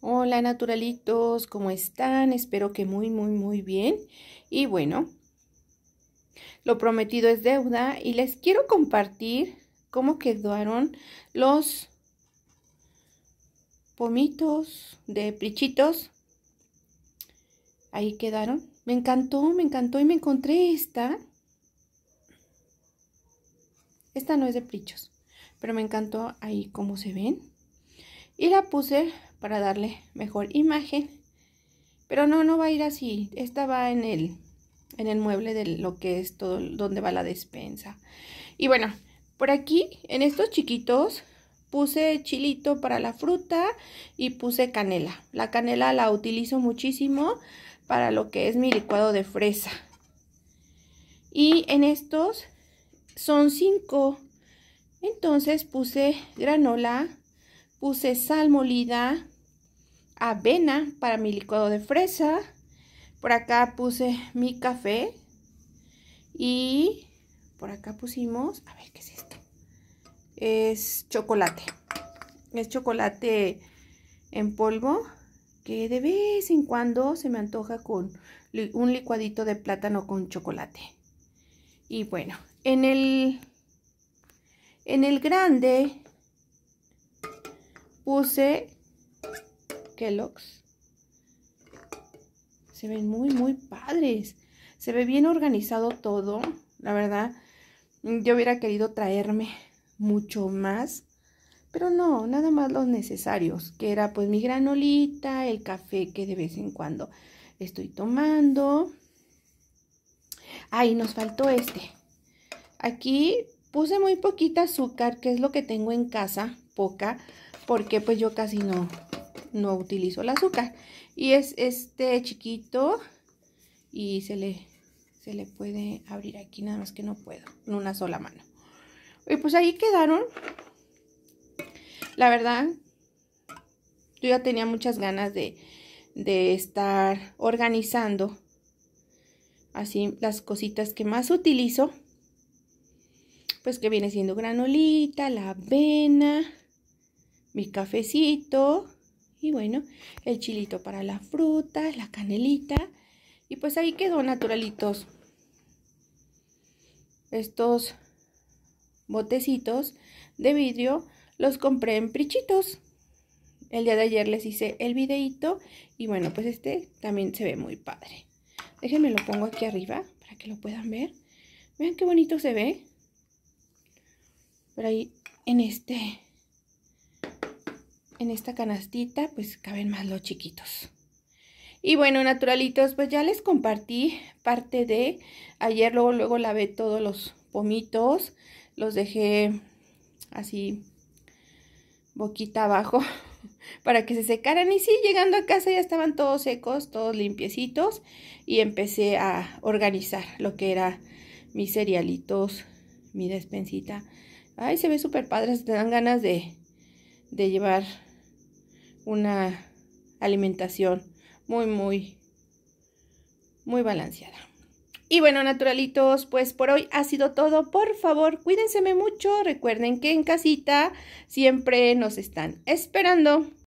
Hola naturalitos, ¿cómo están? Espero que muy, muy, muy bien. Y bueno, lo prometido es deuda y les quiero compartir cómo quedaron los pomitos de plichitos. Ahí quedaron. Me encantó, me encantó y me encontré esta. Esta no es de plichos, pero me encantó ahí cómo se ven. Y la puse para darle mejor imagen. Pero no, no va a ir así. Esta va en el, en el mueble de lo que es todo, donde va la despensa. Y bueno, por aquí, en estos chiquitos, puse chilito para la fruta y puse canela. La canela la utilizo muchísimo para lo que es mi licuado de fresa. Y en estos son cinco. Entonces puse granola, puse sal molida, avena para mi licuado de fresa. Por acá puse mi café. Y por acá pusimos, a ver qué es esto. Es chocolate. Es chocolate en polvo que de vez en cuando se me antoja con un licuadito de plátano con chocolate. Y bueno, en el en el grande puse Kellogg's. Se ven muy, muy padres. Se ve bien organizado todo. La verdad, yo hubiera querido traerme mucho más. Pero no, nada más los necesarios. Que era pues mi granolita, el café que de vez en cuando estoy tomando. Ay, nos faltó este. Aquí puse muy poquita azúcar, que es lo que tengo en casa, poca porque pues yo casi no, no utilizo el azúcar. Y es este chiquito y se le, se le puede abrir aquí, nada más que no puedo, en una sola mano. Y pues ahí quedaron. La verdad, yo ya tenía muchas ganas de, de estar organizando así las cositas que más utilizo. Pues que viene siendo granolita, la avena, mi cafecito y bueno, el chilito para la fruta, la canelita y pues ahí quedó naturalitos. Estos botecitos de vidrio los compré en Prichitos. El día de ayer les hice el videito y bueno, pues este también se ve muy padre. Déjenme lo pongo aquí arriba para que lo puedan ver. Vean qué bonito se ve. Por ahí en este en esta canastita pues caben más los chiquitos. Y bueno, naturalitos, pues ya les compartí parte de ayer, luego, luego lavé todos los pomitos, los dejé así boquita abajo para que se secaran y sí, llegando a casa ya estaban todos secos, todos limpiecitos y empecé a organizar lo que era mis cerealitos, mi despensita. Ay, se ve súper padre, se te dan ganas de, de llevar una alimentación muy, muy, muy balanceada. Y bueno, naturalitos, pues por hoy ha sido todo. Por favor, cuídense mucho. Recuerden que en casita siempre nos están esperando.